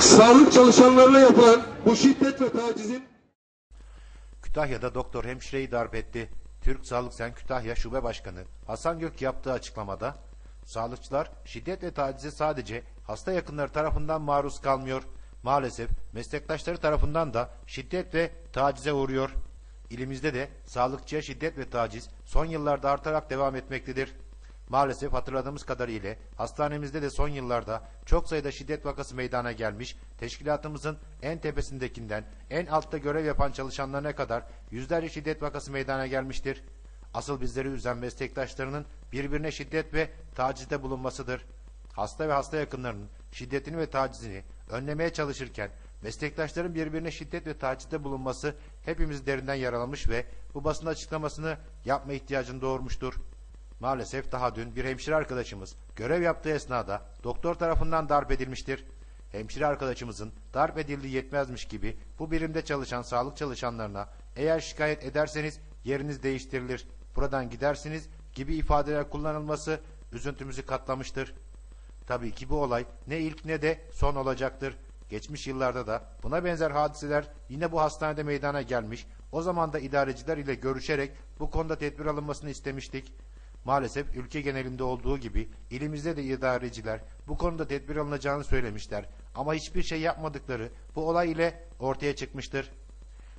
sağlık çalışanlarına yapılan bu şiddet ve tacizin Kütahya'da doktor hemşireyi darp etti. Türk Sağlık Sen Kütahya Şube Başkanı Hasan Gök yaptığı açıklamada, sağlıkçılar şiddet ve tacize sadece hasta yakınları tarafından maruz kalmıyor. Maalesef meslektaşları tarafından da şiddet ve tacize uğruyor. İlimizde de sağlıkçıya şiddet ve taciz son yıllarda artarak devam etmektedir. Maalesef hatırladığımız kadarıyla hastanemizde de son yıllarda çok sayıda şiddet vakası meydana gelmiş, teşkilatımızın en tepesindekinden en altta görev yapan çalışanlarına kadar yüzlerce şiddet vakası meydana gelmiştir. Asıl bizleri üzen meslektaşlarının birbirine şiddet ve tacizde bulunmasıdır. Hasta ve hasta yakınlarının şiddetini ve tacizini önlemeye çalışırken meslektaşların birbirine şiddet ve tacizde bulunması hepimizi derinden yaralamış ve bu basın açıklamasını yapma ihtiyacını doğurmuştur. Maalesef daha dün bir hemşire arkadaşımız görev yaptığı esnada doktor tarafından darp edilmiştir. Hemşire arkadaşımızın darp edildiği yetmezmiş gibi bu birimde çalışan sağlık çalışanlarına eğer şikayet ederseniz yeriniz değiştirilir, buradan gidersiniz gibi ifadeler kullanılması üzüntümüzü katlamıştır. Tabii ki bu olay ne ilk ne de son olacaktır. Geçmiş yıllarda da buna benzer hadiseler yine bu hastanede meydana gelmiş. O zaman da idareciler ile görüşerek bu konuda tedbir alınmasını istemiştik. Maalesef ülke genelinde olduğu gibi ilimizde de idareciler bu konuda tedbir alınacağını söylemişler ama hiçbir şey yapmadıkları bu olay ile ortaya çıkmıştır.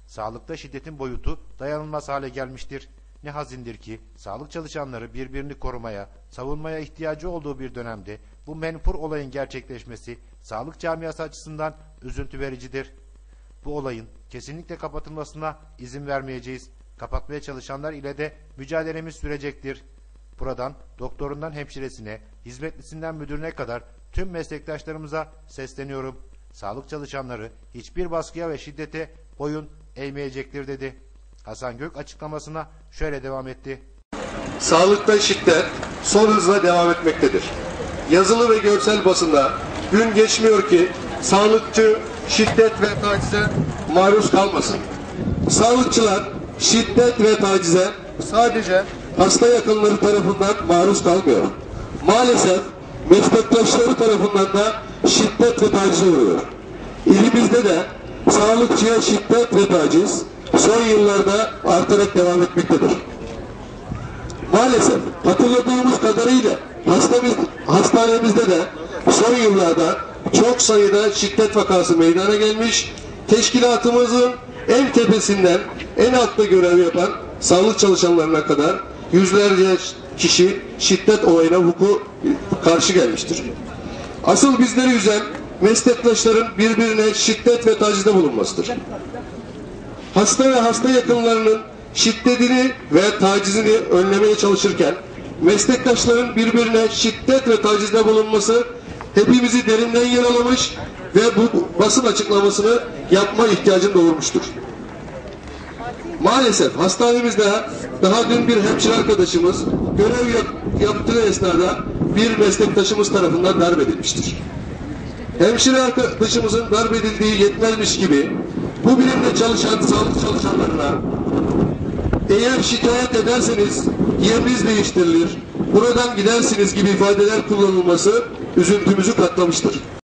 Sağlıkta şiddetin boyutu dayanılmaz hale gelmiştir. Ne hazindir ki sağlık çalışanları birbirini korumaya, savunmaya ihtiyacı olduğu bir dönemde bu menfur olayın gerçekleşmesi sağlık camiası açısından üzüntü vericidir. Bu olayın kesinlikle kapatılmasına izin vermeyeceğiz. Kapatmaya çalışanlar ile de mücadelemiz sürecektir. Buradan doktorundan hemşiresine, hizmetlisinden müdürüne kadar tüm meslektaşlarımıza sesleniyorum. Sağlık çalışanları hiçbir baskıya ve şiddete boyun eğmeyecektir dedi. Hasan Gök açıklamasına şöyle devam etti. sağlıkta şiddet son hızla devam etmektedir. Yazılı ve görsel basında gün geçmiyor ki sağlıkçı şiddet ve tacize maruz kalmasın. Sağlıkçılar şiddet ve tacize sadece hasta yakınları tarafından maruz kalmıyor. Maalesef meslektaşları tarafından da şiddet ve tacize uğruyor. İlimizde de sağlıkçıya şiddet ve taciz son yıllarda artarak devam etmektedir. Maalesef hatırladığımız kadarıyla hastamız, hastanemizde de son yıllarda çok sayıda şiddet vakası meydana gelmiş. Teşkilatımızın en tepesinden en altta görev yapan sağlık çalışanlarına kadar yüzlerce kişi şiddet olayına vuku karşı gelmiştir. Asıl bizleri üzen meslektaşların birbirine şiddet ve tacizde bulunmasıdır hasta ve hasta yakınlarının şiddetini ve tacizini önlemeye çalışırken meslektaşların birbirine şiddet ve tacizde bulunması hepimizi derinden yaralamış ve bu basın açıklamasını yapma ihtiyacını doğurmuştur. Maalesef hastanemizde daha dün bir hemşire arkadaşımız görev yap- yaptığı esnada bir meslektaşımız tarafından darp edilmiştir. Hemşire arkadaşımızın darp edildiği yetmezmiş gibi bu birimde çalışan sağlık çalışanlarına eğer şikayet ederseniz yeriniz değiştirilir, buradan gidersiniz gibi ifadeler kullanılması üzüntümüzü katlamıştır.